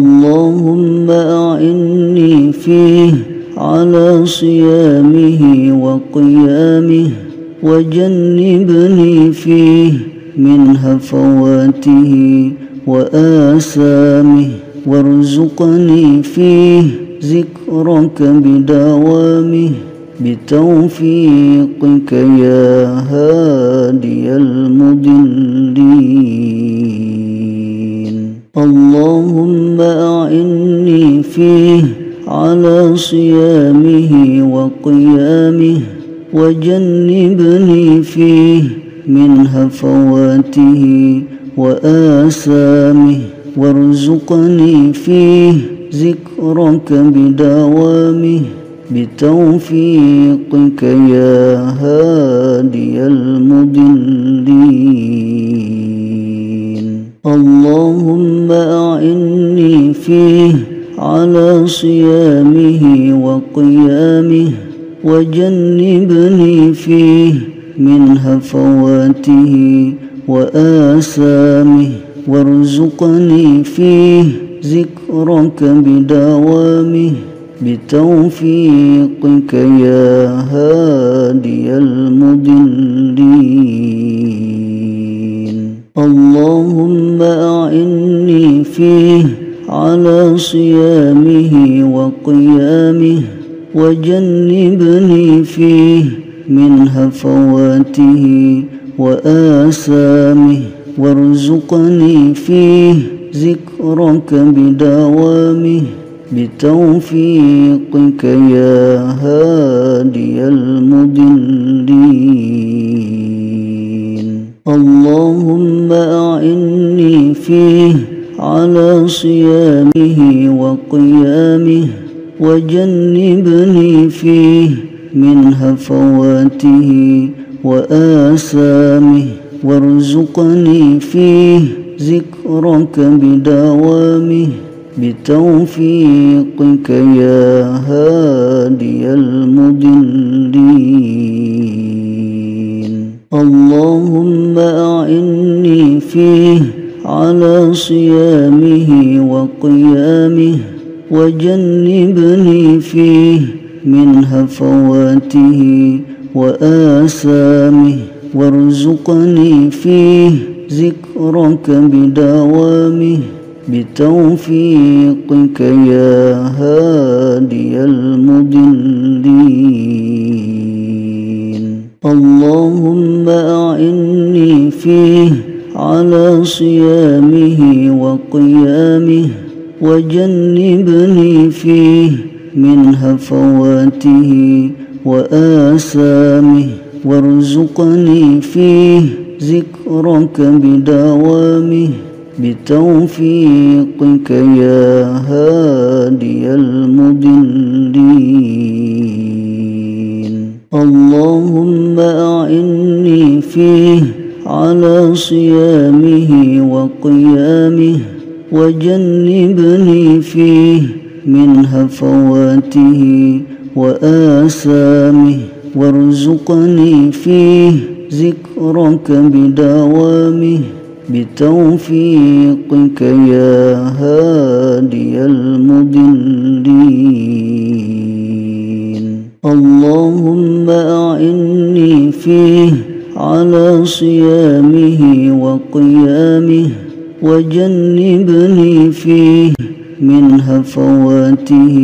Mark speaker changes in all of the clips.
Speaker 1: اللهم أعني فيه على صيامه وقيامه وجنبني فيه من هفواته وآثامه وارزقني فيه ذكرك بدوامه بتوفيقك يا هادي المضلين اللهم أعني فيه على صيامه وقيامه وجنبني فيه من هفواته وآثامه وارزقني فيه ذكرك بدوامه بتوفيقك يا هادي المضلين. اللهم أعني فيه على صيامه وقيامه وجنبني فيه من هفواته وآثامه وارزقني فيه ذكرك بدوامه بتوفيقك يا هادي المضلين. على صيامه وقيامه وجنبني فيه من هفواته وآثامه وارزقني فيه ذكرك بدوامه بتوفيقك يا هادي المضلين اللهم أعني فيه على صيامه وقيامه وجنبني فيه من هفواته وآثامه وارزقني فيه ذكرك بدوامه بتوفيقك يا هادي المضلين اللهم أعني فيه على صيامه وقيامه وجنبني فيه من هفواته وآثامه وارزقني فيه ذكرك بدوامه بتوفيقك يا هادي المضلين اللهم أعني فيه على صيامه وقيامه وجنبني فيه من هفواته وآثامه وارزقني فيه ذكرك بدوامه بتوفيقك يا هادي المضلين اللهم أعني فيه على صيامه وقيامه وجنبني فيه من هفواته وآثامه وارزقني فيه ذكرك بدوامه بتوفيقك يا هادي المضلين اللهم أعني فيه على صيامه وقيامه وجنبني فيه من هفواته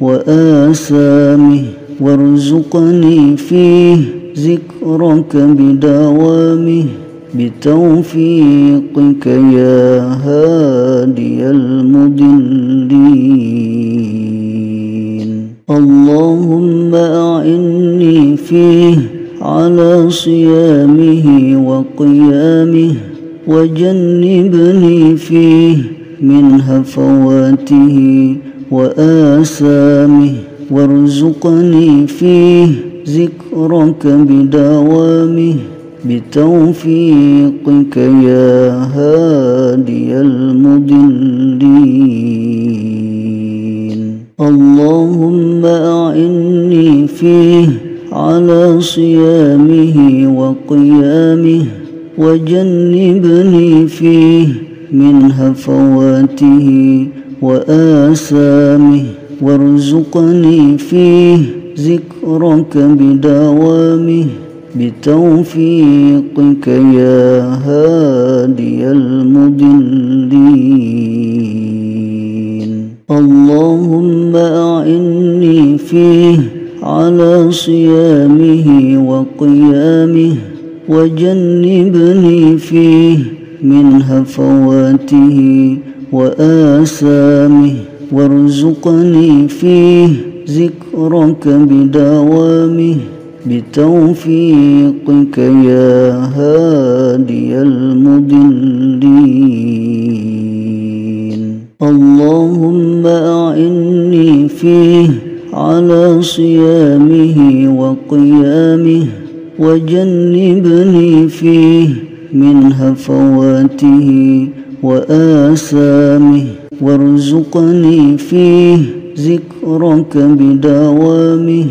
Speaker 1: وآثامه وارزقني فيه ذكرك بدوامه بتوفيقك يا هادي المضلين اللهم أعني فيه على صيامه وقيامه وجنبني فيه من هفواته وآثامه وارزقني فيه ذكرك بدوامه بتوفيقك يا هادي المضلين اللهم أعني فيه على صيامه وقيامه وجنبني فيه من هفواته وآثامه وارزقني فيه ذكرك بدوامه بتوفيقك يا هادي المضلين اللهم أعني فيه على صيامه وقيامه وجنبني فيه من هفواته وآثامه وارزقني فيه ذكرك بدوامه بتوفيقك يا هادي المضلين اللهم أعني فيه على صيامه وقيامه وجنبني فيه من هفواته وآثامه وارزقني فيه ذكرك بدوامه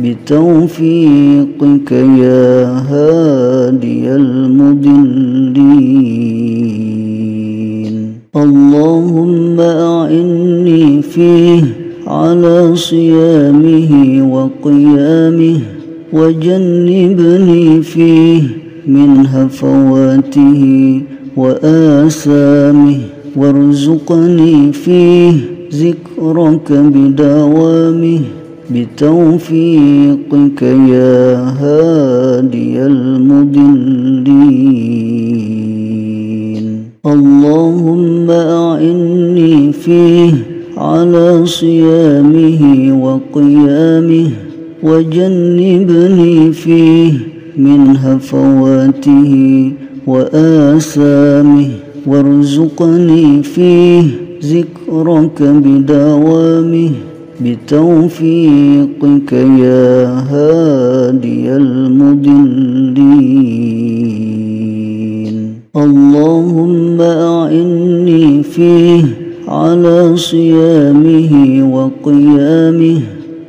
Speaker 1: بتوفيقك يا هادي المضلين اللهم أعني فيه على صيامه وقيامه وجنبني فيه من هفواته وآثامه وارزقني فيه ذكرك بدوامه بتوفيقك يا هادي المضلين اللهم أعني فيه على صيامه وقيامه وجنبني فيه من هفواته وآثامه وارزقني فيه ذكرك بدوامه بتوفيقك يا هادي المضلين اللهم أعني فيه على صيامه وقيامه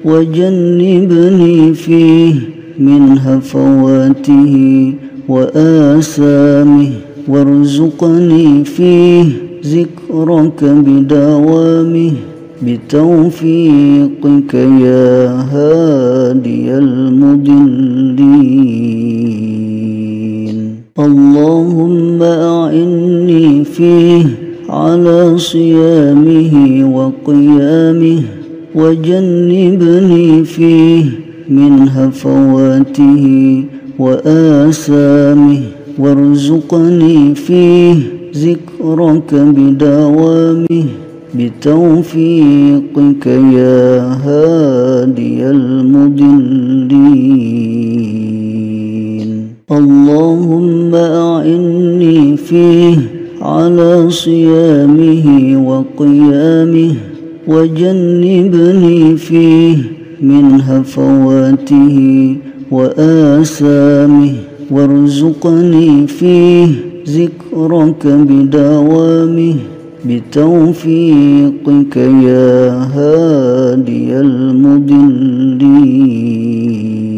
Speaker 1: وجنبني فيه من هفواته وآثامه وارزقني فيه ذكرك بدوامه بتوفيقك يا هادي المضلين اللهم أعني فيه على صيامه وقيامه وجنبني فيه من هفواته وآثامه وارزقني فيه ذكرك بدوامه بتوفيقك يا هادي المضلين اللهم أعني فيه على صيامه وقيامه وجنبني فيه من هفواته وآثامه وارزقني فيه ذكرك بدوامه بتوفيقك يا هادي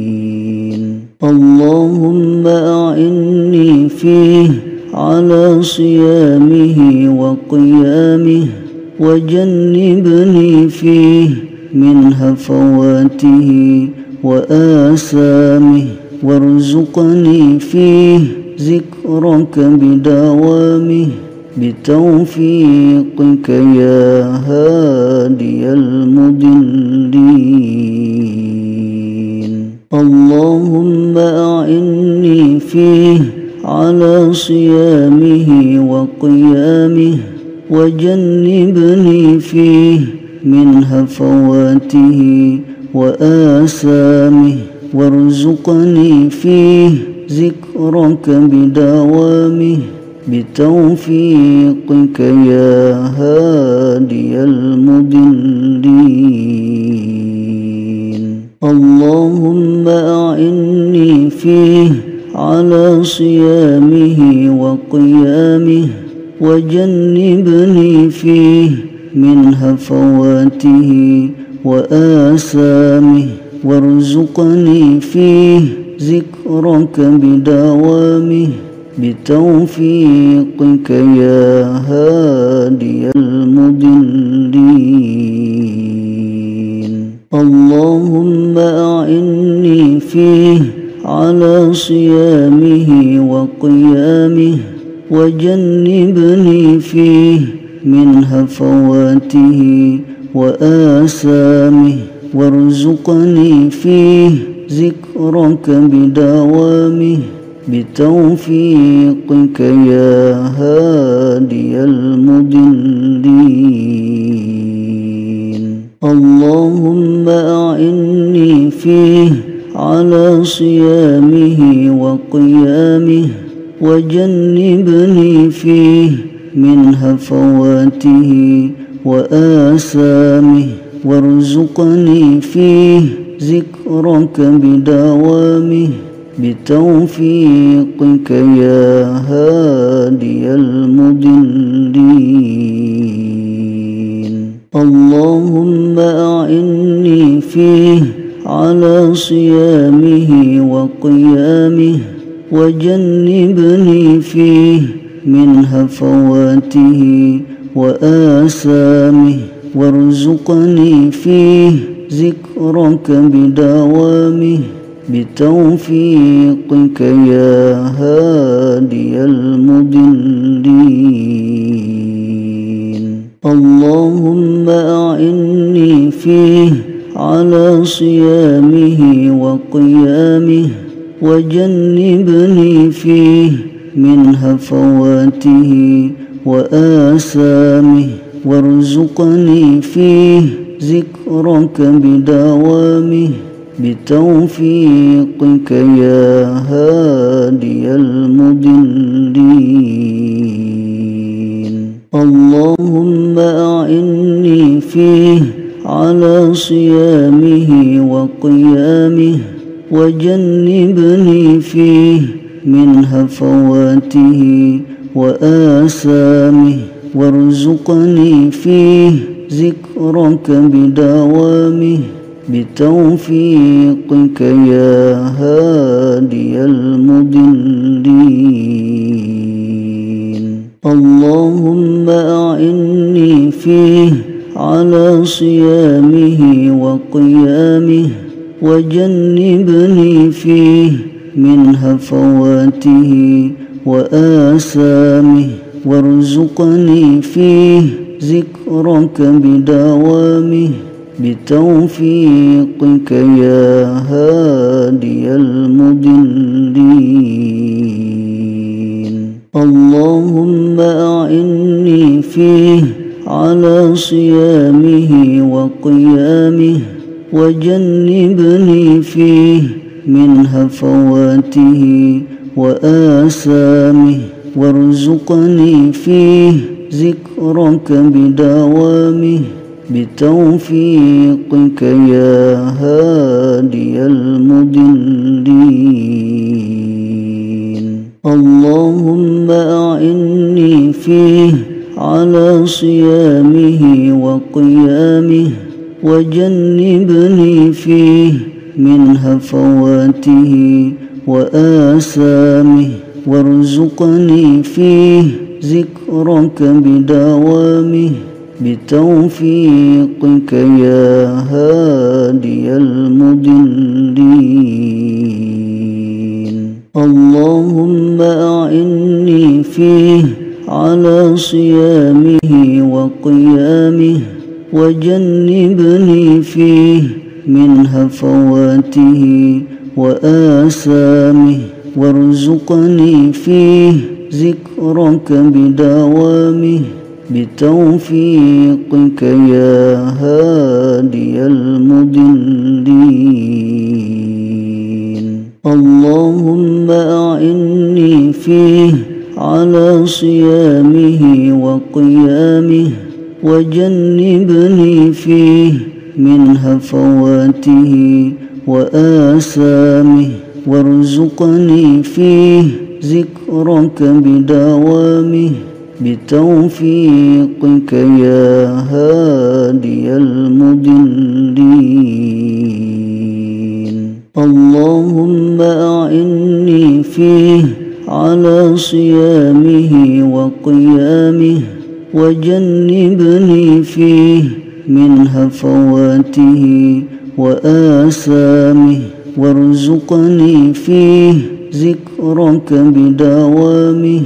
Speaker 1: المضلين اللهم أعني فيه على صيامه وقيامه وجنبني فيه من هفواته وآثامه وارزقني فيه ذكرك بدوامه بتوفيقك يا هادي المضلين اللهم أعني فيه على صيامه وقيامه وجنبني فيه من هفواته وآثامه وارزقني فيه ذكرك بدوامه بتوفيقك يا هادي المضلين اللهم أعني فيه على صيامه وقيامه وجنبني فيه من هفواته وآثامه وارزقني فيه ذكرك بدوامه بتوفيقك يا هادي المضلين اللهم أعني فيه على صيامه وقيامه وجنبني فيه من هفواته وآسامه وارزقني فيه ذكرك بدوامه بتوفيقك يا هادي المضلين اللهم أعني فيه على صيامه وقيامه وجنبني فيه من هفواته وآسامه وارزقني فيه ذكرك بدوامه بتوفيقك يا هادي المضلين اللهم أعني فيه على صيامه وقيامه وجنبني فيه من هفواته وآسامه وارزقني فيه ذكرك بدوامه بتوفيقك يا هادي المضلين اللهم أعني فيه على صيامه وقيامه وجنبني فيه من هفواته وآسامه وارزقني فيه ذكرك بدوامه بتوفيقك يا هادي المضلين. صيامه وقيامه وجنبني فيه من هفواته وآسامه وارزقني فيه ذكرك بدوامه بتوفيقك يا هادي المضلين اللهم أعني فيه على صيامه وقيامه وجنبني فيه من هفواته وآسامه وارزقني فيه ذكرك بدوامه بتوفيقك يا هادي المضلين اللهم أعني فيه على صيامه وقيامه وجنبني فيه من هفواته وآسامه وارزقني فيه ذكرك بدوامه بتوفيقك يا هادي المضلين اللهم أعني فيه على صيامه وقيامه وجنبني فيه من هفواته وآسامه وارزقني فيه ذكرك بدوامه بتوفيقك يا هادي المضلين اللهم أعني فيه على صيامه وقيامه وجنبني فيه من هفواته وآسامه وارزقني فيه ذكرك بدوامه بتوفيقك يا هادي المضلين اللهم أعني فيه على صيامه وقيامه وجنبني فيه من هفواته وآسامه وارزقني فيه ذكرك بدوامه بتوفيقك يا هادي المضلين اللهم أعني فيه على صيامه وقيامه وجنبني فيه من هفواته وآثامه وارزقني فيه ذكرك بدوامه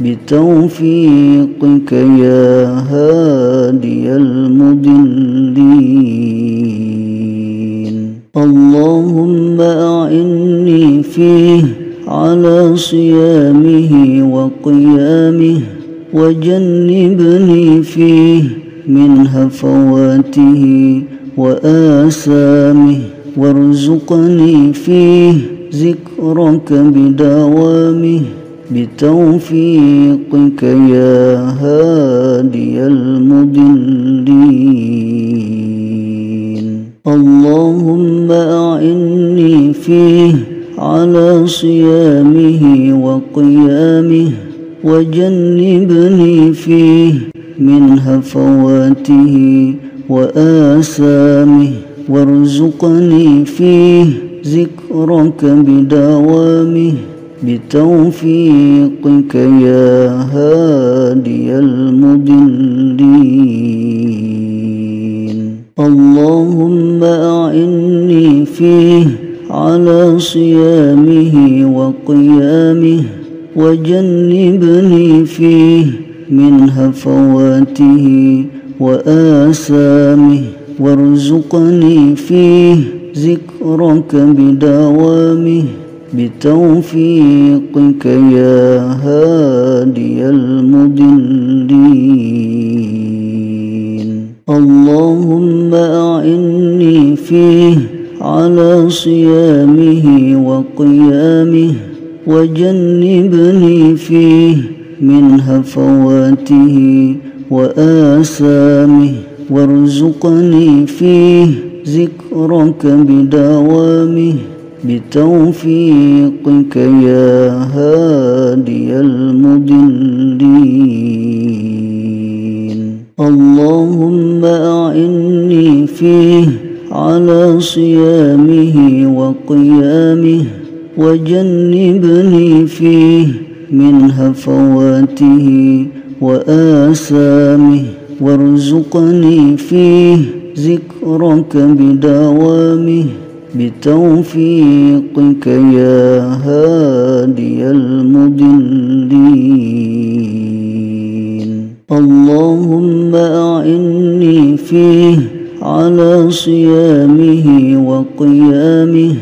Speaker 1: بتوفيقك يا هادي المضلين اللهم أعني فيه على صيامه وقيامه وجنبني فيه من هفواته وآثامه وارزقني فيه ذكرك بدوامه بتوفيقك يا هادي المضلين اللهم أعني فيه على صيامه وقيامه وجنبني فيه من هفواته وآثامه وارزقني فيه ذكرك بدوامه بتوفيقك يا هادي المضلين اللهم أعني فيه على صيامه وقيامه وجنبني فيه من هفواته وآثامه وارزقني فيه ذكرك بدوامه بتوفيقك يا هادي المضلين اللهم أعني فيه على صيامه وقيامه وجنبني فيه من هفواته وآثامه وارزقني فيه ذكرك بدوامه بتوفيقك يا هادي المضلين اللهم أعني فيه على صيامه وقيامه وجنبني فيه من هفواته وآثامه وارزقني فيه ذكرك بدوامه بتوفيقك يا هادي المضلين اللهم أعني فيه على صيامه وقيامه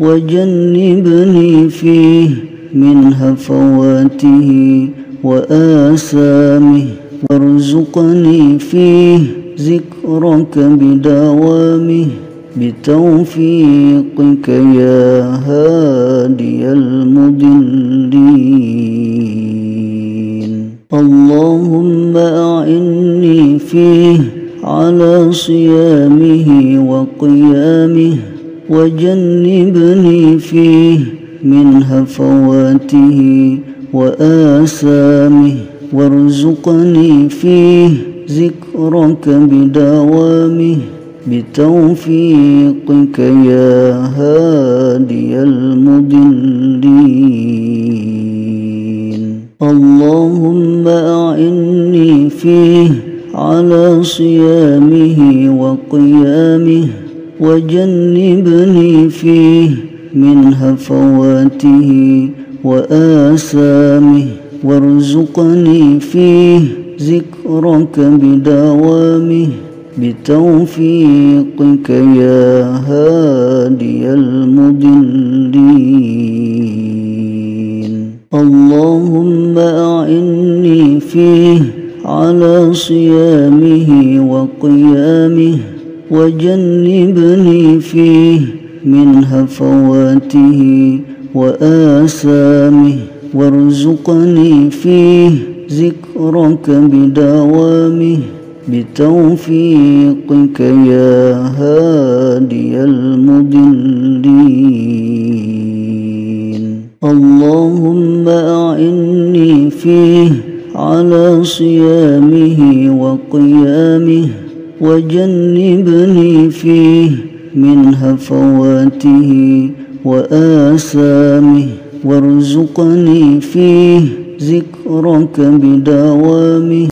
Speaker 1: وجنبني فيه من هفواته وآثامه وارزقني فيه ذكرك بدوامه بتوفيقك يا هادي المضلين اللهم أعني فيه على صيامه وقيامه وجنبني فيه من هفواته وآثامه وارزقني فيه ذكرك بدوامه بتوفيقك يا هادي المضلين اللهم أعني فيه على صيامه وقيامه وجنبني فيه من هفواته وآثامه وارزقني فيه ذكرك بدوامه بتوفيقك يا هادي المضلين اللهم أعني فيه على صيامه وقيامه وجنبني فيه من هفواته وآثامه وارزقني فيه ذكرك بدوامه بتوفيقك يا هادي المضلين اللهم أعني فيه على صيامه وقيامه وجنبني فيه من هفواته وآثامه وارزقني فيه ذكرك بدوامه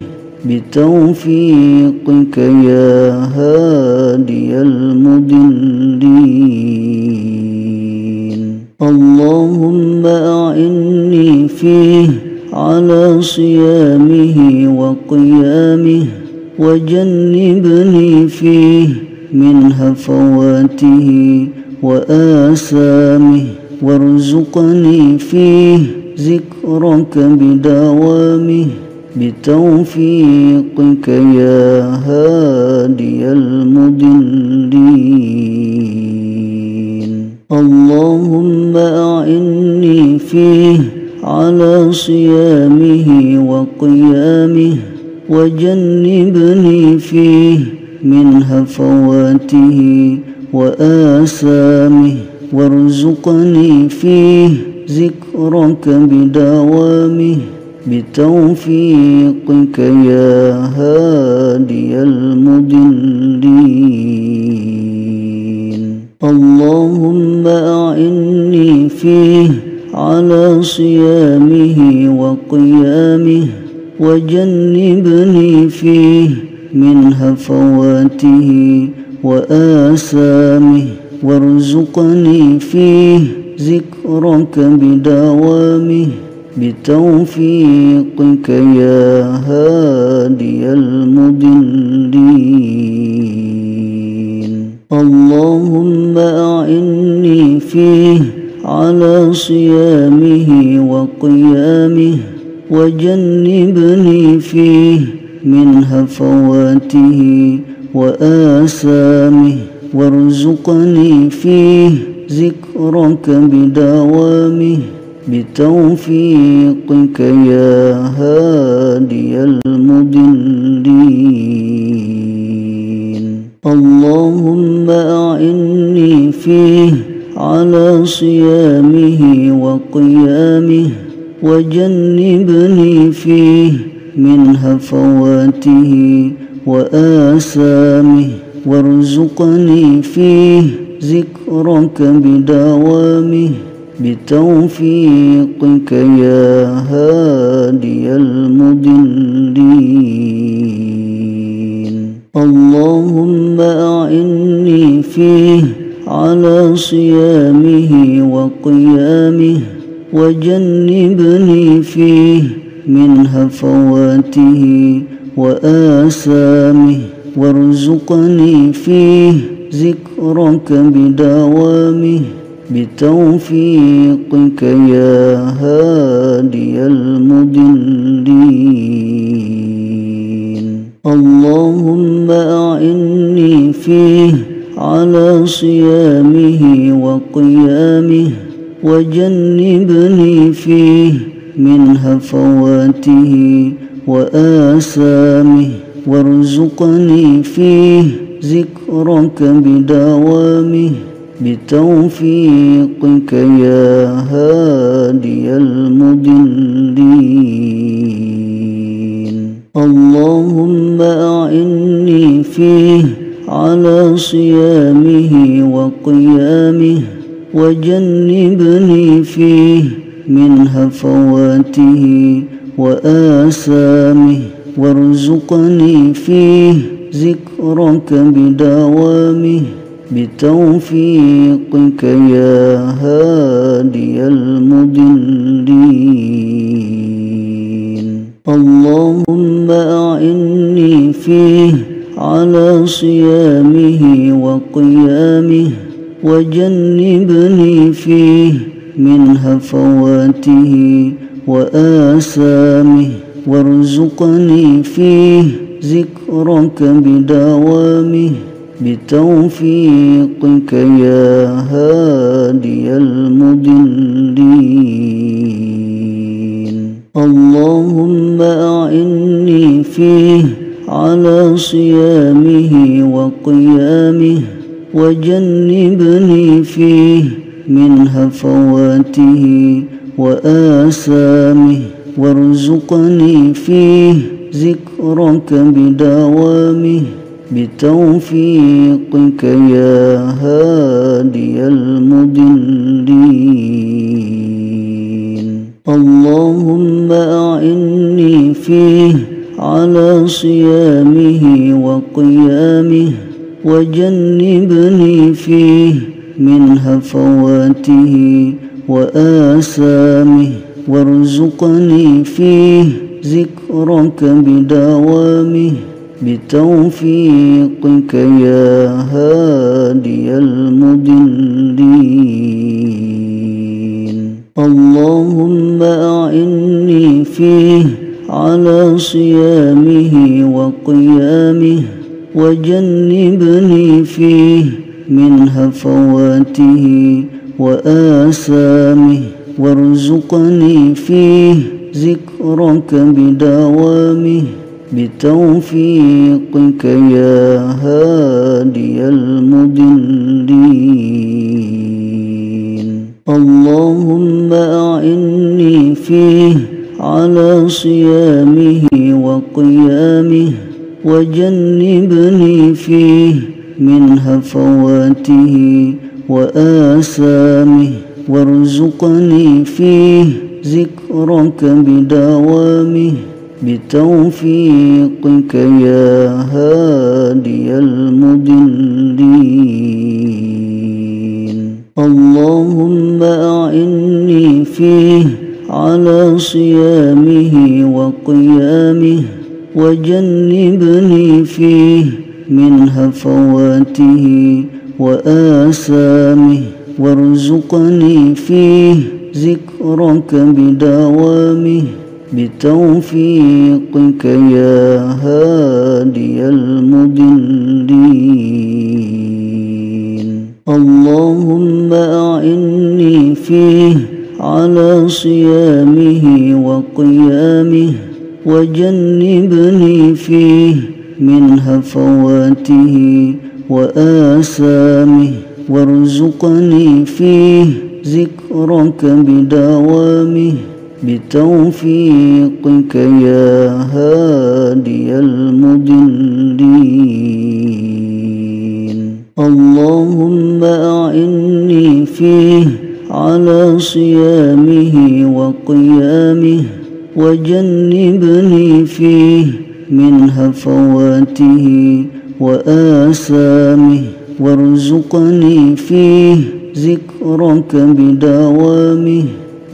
Speaker 1: بتوفيقك يا هادي المدلين. اللهم أعني فيه على صيامه وقيامه وجنبني فيه من هفواته وآثامه وارزقني فيه ذكرك بدوامه بتوفيقك يا هادي المضلين اللهم أعني فيه على صيامه وقيامه وجنبني فيه من هفواته وآثامه وارزقني فيه ذكرك بدوامه بتوفيقك يا هادي المضلين اللهم أعني فيه على صيامه وقيامه وجنبني فيه من هفواته وآثامه وارزقني فيه ذكرك بدوامه بتوفيقك يا هادي المضلين اللهم أعني فيه على صيامه وقيامه وجنبني فيه من هفواته وآثامه وارزقني فيه ذكرك بدوامه بتوفيقك يا هادي المضلين اللهم أعني فيه على صيامه وقيامه وجنبني فيه من هفواته وآثامه وارزقني فيه ذكرك بدوامه بتوفيقك يا هادي صيامه وقيامه وجنبني فيه من هفواته وآثامه وارزقني فيه ذكرك بدوامه بتوفيقك يا هادي المضلين اللهم أعني فيه على صيامه وقيامه وجنبني فيه من هفواته وآثامه وارزقني فيه ذكرك بدوامه بتوفيقك يا هادي المضلين اللهم أعني فيه على صيامه وقيامه وجنبني فيه من هفواته وآثامه وارزقني فيه ذكرك بدوامه بتوفيقك يا هادي المضلين صيامه وقيامه وجنبني فيه من هفواته وآثامه وارزقني فيه ذكرك بدوامه بتوفيقك يا هادي المضلين اللهم أعني فيه على صيامه وقيامه وجنبني فيه من هفواته وآثامه وارزقني فيه ذكرك بدوامه بتوفيقك يا هادي المضلين اللهم أعني فيه على صيامه وقيامه وجنبني فيه من هفواته وآثامه وارزقني فيه ذكرك بدوامه بتوفيقك يا هادي المضلين اللهم أعني فيه على صيامه وقيامه وجنبني فيه من هفواته وآثامه وارزقني فيه ذكرك بدوامه بتوفيقك يا هادي المضلين اللهم أعني فيه على صيامه وقيامه وجنبني فيه من هفواته وآثامه وارزقني فيه ذكرك بدوامه بتوفيقك يا هادي المضلين اللهم أعني فيه على صيامه وقيامه وجنبني فيه من هفواته وآثامه وارزقني فيه ذكرك بدوامه بتوفيقك يا هادي المضلين اللهم أعني فيه على صيامه وقيامه وجنبني فيه من هفواته وآثامه وارزقني فيه ذكرك بدوامه بتوفيقك يا هادي المضلين اللهم أعني فيه على صيامه وقيامه وجنبني فيه من هفواته وآثامه وارزقني فيه ذكرك بدوامه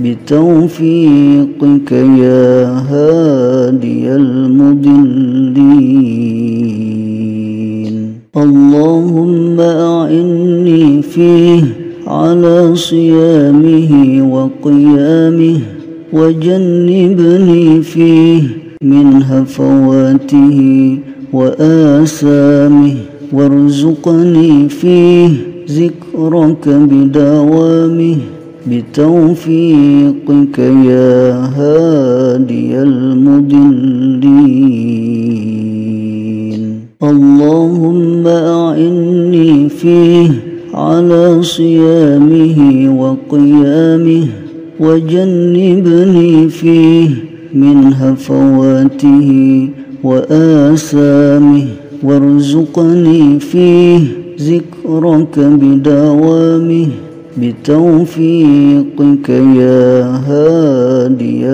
Speaker 1: بتوفيقك يا هادي المضلين اللهم أعني فيه على صيامه وقيامه وجنبني فيه من هفواته وآثامه وارزقني فيه ذكرك بدوامه بتوفيقك يا هادي المضلين اللهم أعني فيه على صيامه وقيامه وجنبني فيه من هفواته وآثامه وارزقني فيه ذكرك بدوامه بتوفيقك يا هادي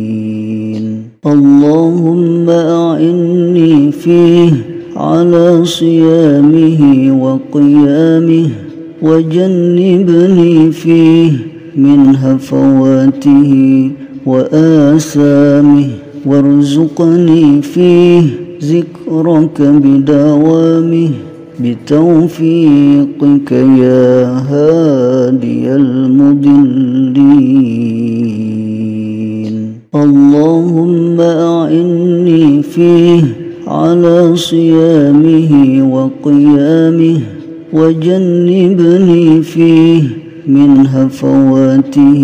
Speaker 1: المضلين اللهم أعني فيه على صيامه وقيامه وجنبني فيه من هفواته وآثامه وارزقني فيه ذكرك بدوامه بتوفيقك يا هادي المضلين اللهم أعني فيه على صيامه وقيامه وجنبني فيه من هفواته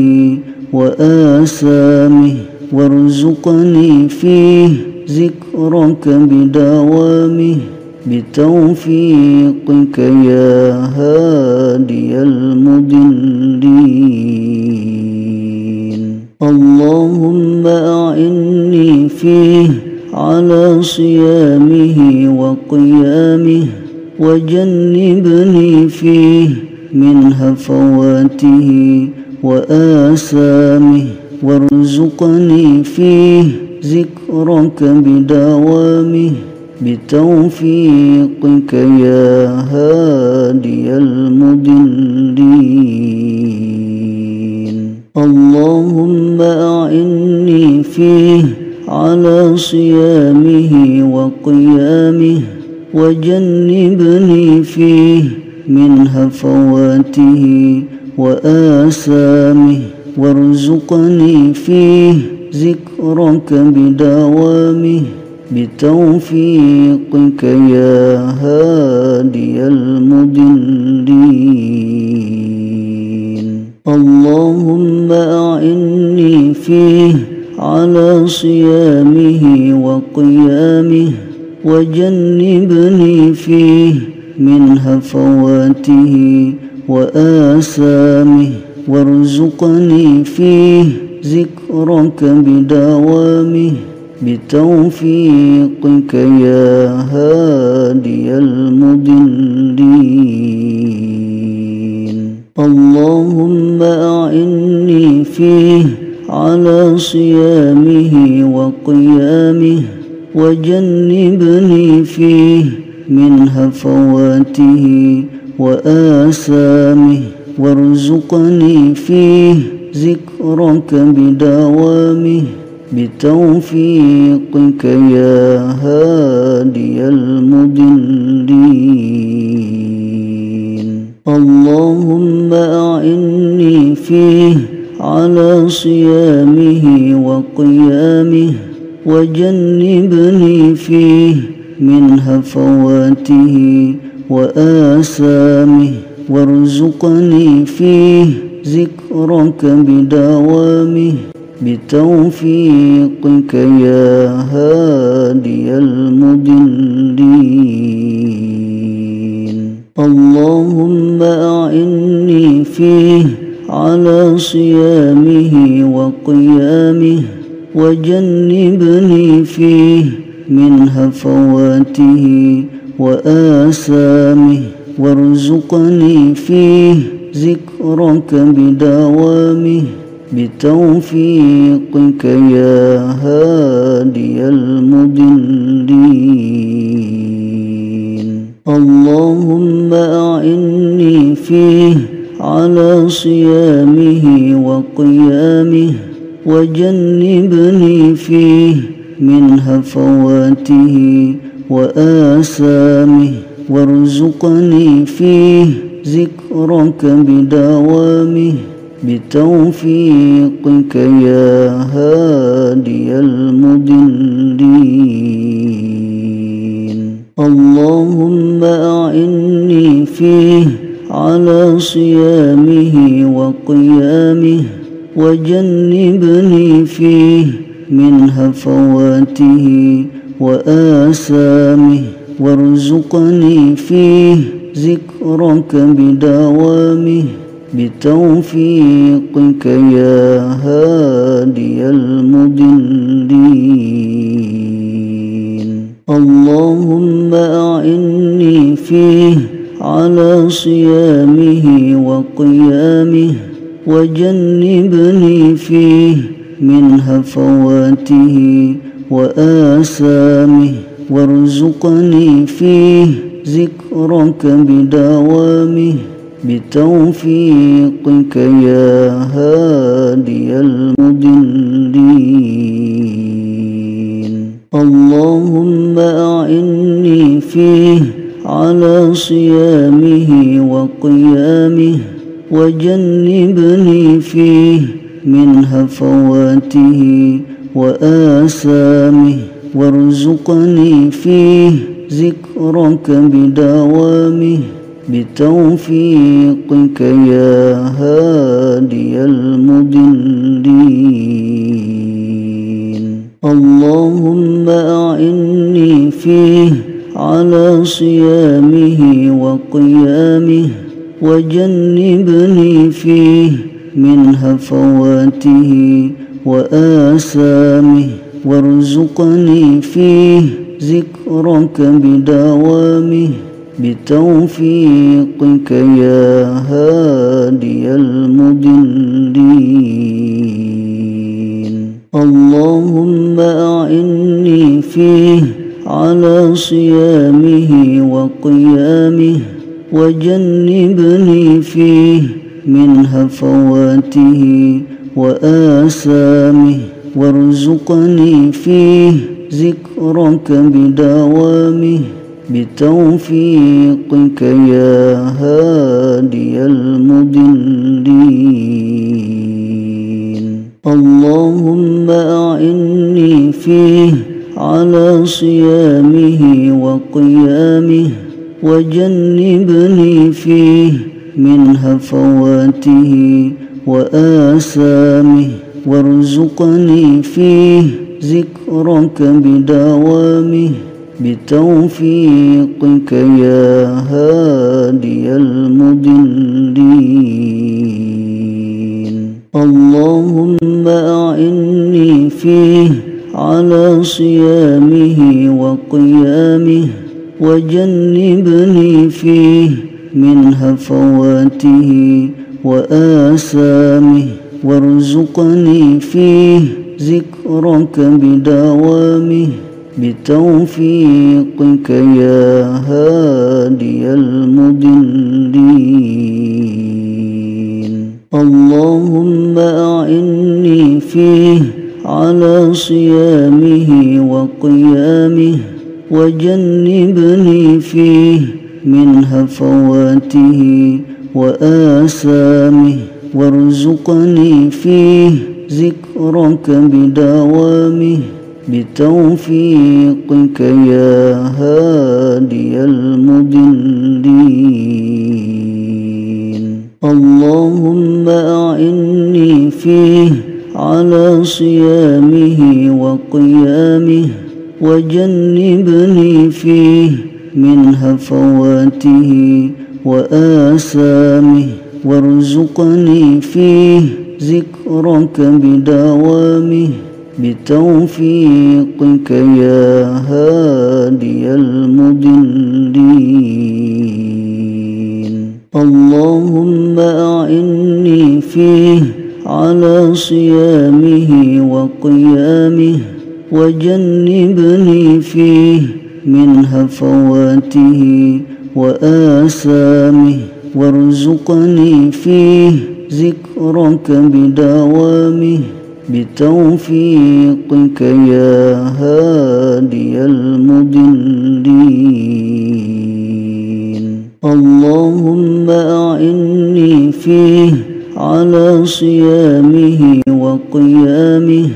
Speaker 1: وآثامه وارزقني فيه ذكرك بدوامه بتوفيقك يا هادي المضلين اللهم أعني فيه على صيامه وقيامه وجنبني فيه من هفواته وآثامه وارزقني فيه ذكرك بدوامه بتوفيقك يا هادي المضلين اللهم أعني فيه على صيامه وقيامه وجنبني فيه من هفواته وآثامه وارزقني فيه ذكرك بدوامه بتوفيقك يا هادي المضلين اللهم أعني فيه على صيامه وقيامه وجنبني فيه من هفواته وآثامه وارزقني فيه ذكرك بدوامه بتوفيقك يا هادي المضلين. اللهم أعني فيه على صيامه وقيامه وجنبني فيه من هفواته وآثامه وارزقني فيه ذكرك بدوامه بتوفيقك يا هادي المضلين اللهم أعني فيه على صيامه وقيامه وجنبني فيه من هفواته وآثامه وارزقني فيه ذكرك بدوامه بتوفيقك يا هادي المضلين اللهم أعني فيه على صيامه وقيامه وجنبني فيه من هفواته وآثامه وارزقني فيه ذكرك بدوامه بتوفيقك يا هادي المضلين اللهم أعني فيه على صيامه وقيامه وجنبني فيه من هفواته وآثامه وارزقني فيه ذكرك بدوامه بتوفيقك يا هادي المضلين. على صيامه وقيامه وجنبني فيه من هفواته وآثامه وارزقني فيه ذكرك بدوامه بتوفيقك يا هادي المضلين اللهم أعني فيه على صيامه وقيامه وجنبني فيه من هفواته وآثامه وارزقني فيه ذكرك بدوامه بتوفيقك يا هادي المضلين اللهم أعني فيه على صيامه وقيامه وجنبني فيه من هفواته وآثامه وارزقني فيه ذكرك بدوامه بتوفيقك يا هادي المضلين اللهم أعني فيه على صيامه وقيامه وجنبني فيه من هفواته وآثامه وارزقني فيه ذكرك بدوامه بتوفيقك يا هادي المدلين. اللهم أعني فيه على صيامه وقيامه وجنبني فيه من هفواته وآسامه وارزقني فيه ذكرك بدوامه بتوفيقك يا هادي المدلين. اللهم أعني فيه على صيامه وقيامه وجنبني فيه من هفواته وآسامه وارزقني فيه ذكرك بدوامه بتوفيقك يا هادي المضلين اللهم أعني فيه على صيامه وقيامه وجنبني فيه من هفواته وآسامه وارزقني فيه ذكرك بدوامه بتوفيقك يا هادي المضلين اللهم أعني فيه على صيامه وقيامه وجنبني فيه من هفواته وآسامه وارزقني فيه ذكرك بدوامه بتوفيقك يا هادي المضلين اللهم أعني فيه على صيامه وقيامه وجنبني فيه من هفواته وآسامه وارزقني فيه ذكرك بدوامه بتوفيقك يا هادي المضلين اللهم أعني فيه على صيامه وقيامه وجنبني فيه من هفواته وآسامه وارزقني فيه ذكرك بدوامه بتوفيقك يا هادي المضلين اللهم أعني فيه على صيامه وقيامه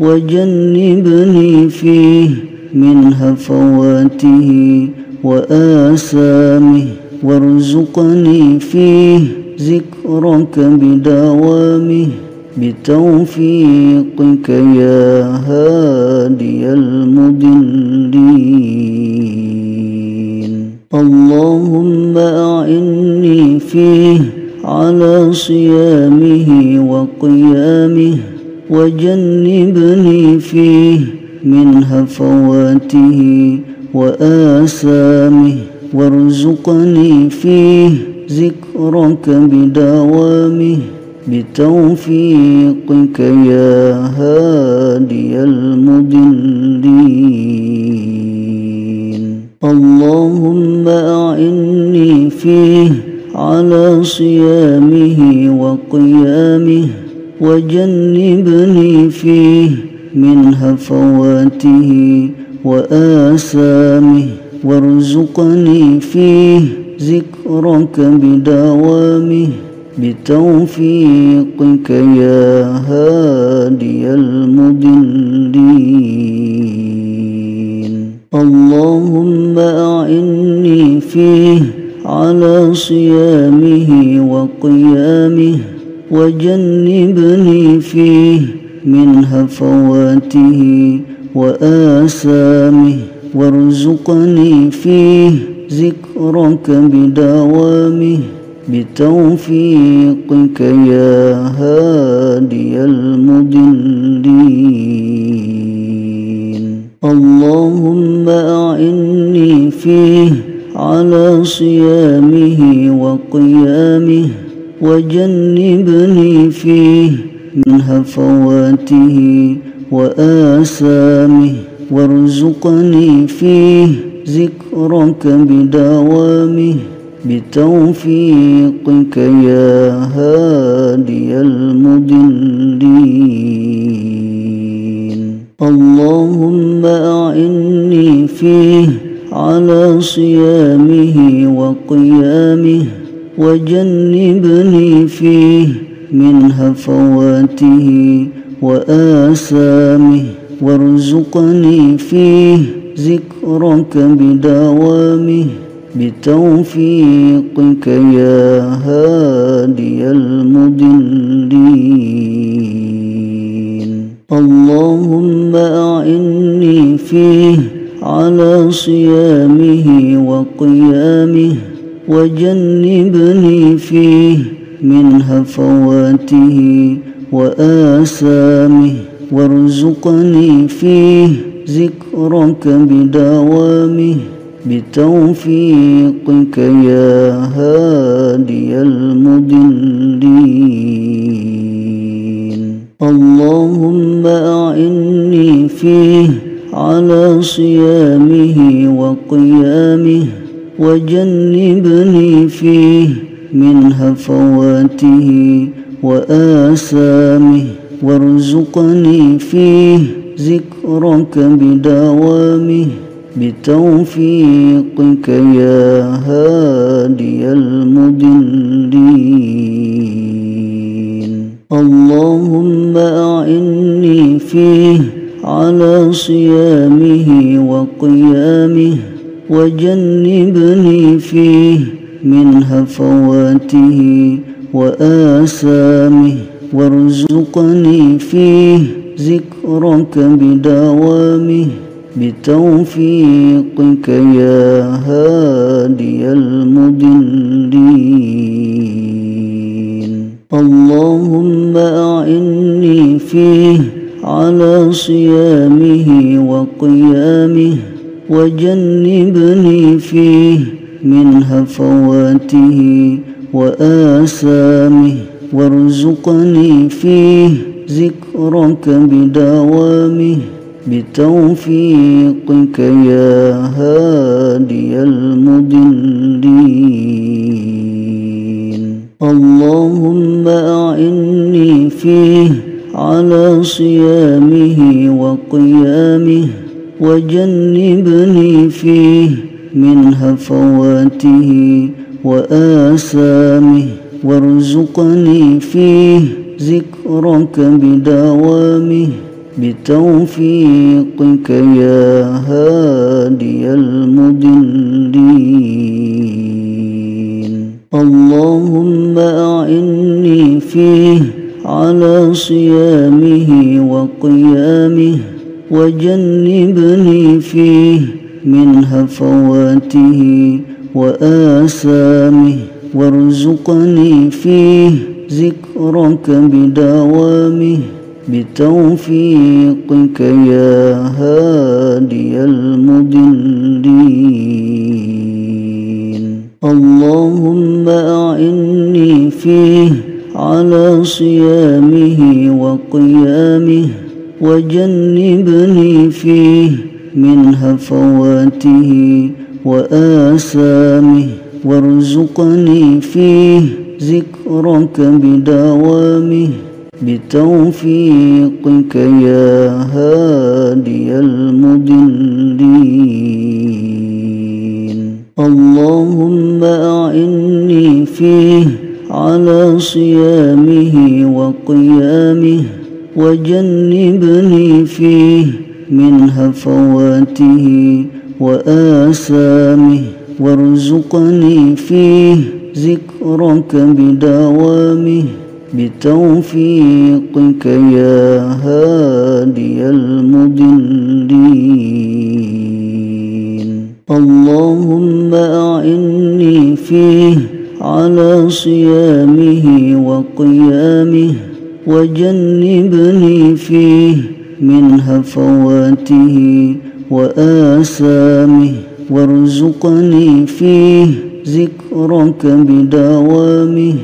Speaker 1: وجنبني فيه من هفواته وآسامه وارزقني فيه ذكرك بدوامه بتوفيقك يا هادي المضلين اللهم أعني فيه على صيامه وقيامه وجنبني فيه من هفواته وآسامه وارزقني فيه ذكرك بدوامه بتوفيقك يا هادي المضلين اللهم أعني فيه على صيامه وقيامه وجنبني فيه من هفواته وآسامه وارزقني فيه ذكرك بدوامه بتوفيقك يا هادي المضلين اللهم أعني فيه على صيامه وقيامه وجنبني فيه من هفواته وآسامه وارزقني فيه ذكرك بدوامه بتوفيقك يا هادي المضلين اللهم أعني فيه على صيامه وقيامه وجنبني فيه من هفواته وآثامه وارزقني فيه ذكرك بدوامه بتوفيقك يا هادي المضلين اللهم أعني فيه على صيامه وقيامه وجنبني فيه من هفواته وآثامه وارزقني فيه ذكرك بدوامه بتوفيقك يا هادي المضلين اللهم أعني فيه على صيامه وقيامه وجنبني فيه من هفواته وآثامه وارزقني فيه ذكرك بدوامه بتوفيقك يا هادي المضلين اللهم أعني فيه على صيامه وقيامه وجنبني فيه من هفواته وآثامه وارزقني فيه ذكرك بدوامه بتوفيقك يا هادي المضلين اللهم أعني فيه على صيامه وقيامه وجنبني فيه من هفواته وآثامه وارزقني فيه ذكرك بدوامه بتوفيقك يا هادي المضلين اللهم أعني فيه على صيامه وقيامه وجنبني فيه من هفواته وآثامه وارزقني فيه ذكرك بدوامه بتوفيقك يا هادي المضلين اللهم أعني فيه على صيامه وقيامه وجنبني فيه من هفواته وآثامه وارزقني فيه ذكرك بدوامه بتوفيقك يا هادي المضلين اللهم أعني فيه على صيامه وقيامه وجنبني فيه من هفواته وآثامه وارزقني فيه ذكرك بدوامه بتوفيقك يا هادي المضلين اللهم أعني فيه على صيامه وقيامه وجنبني فيه من هفواته وآثامه وارزقني فيه ذكرك بدوامه بتوفيقك يا هادي المضلين اللهم أعني فيه على صيامه وقيامه وجنبني فيه من هفواته وآثامه وارزقني فيه ذكرك بدوامه بتوفيقك يا هادي المضلين اللهم أعني فيه على صيامه وقيامه وجنبني فيه من هفواته وآثامه وارزقني فيه ذكرك بدوامه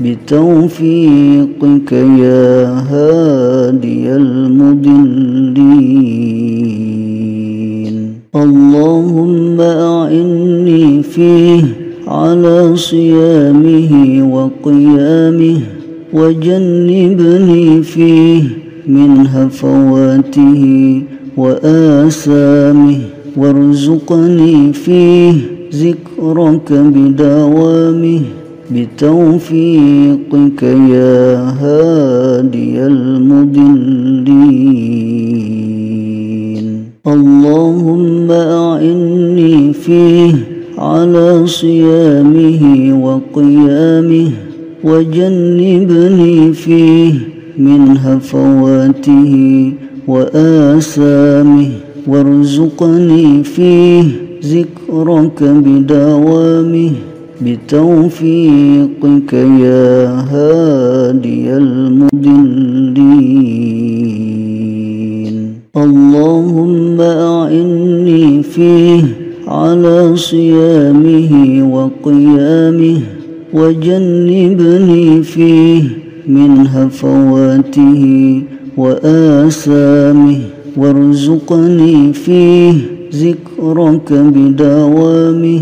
Speaker 1: بتوفيقك يا هادي المضلين. على صيامه وقيامه وجنبني فيه من هفواته وآثامه وارزقني فيه ذكرك بدوامه بتوفيقك يا هادي المضلين اللهم أعني فيه على صيامه وقيامه وجنبني فيه من هفواته وآثامه وارزقني فيه ذكرك بدوامه بتوفيقك يا هادي المضلين. على صيامه وقيامه وجنبني فيه من هفواته وآثامه وارزقني فيه ذكرك بدوامه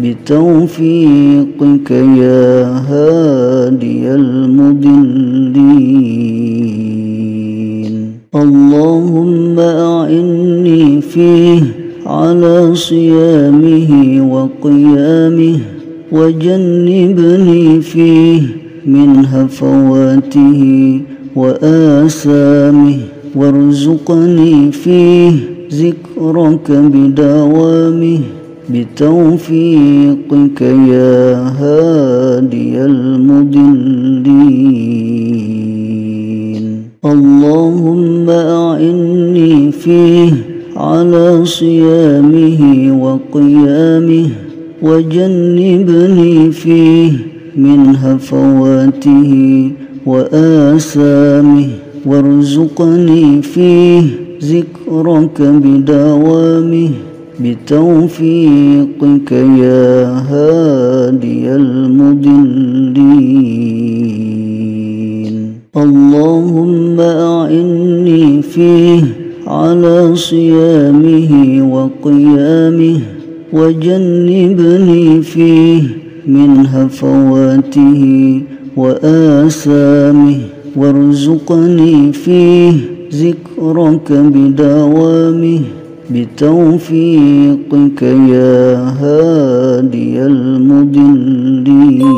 Speaker 1: بتوفيقك يا هادي المضلين اللهم أعني فيه على صيامه وقيامه وجنبني فيه من هفواته وآثامه وارزقني فيه ذكرك بدوامه بتوفيقك يا هادي المضلين اللهم أعني فيه على صيامه وقيامه وجنبني فيه من هفواته وآثامه وارزقني فيه ذكرك بدوامه بتوفيقك يا هادي المضلين اللهم أعني فيه على صيامه وقيامه وجنبني فيه من هفواته وآثامه وارزقني فيه ذكرك بدوامه بتوفيقك يا هادي المضلين